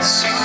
See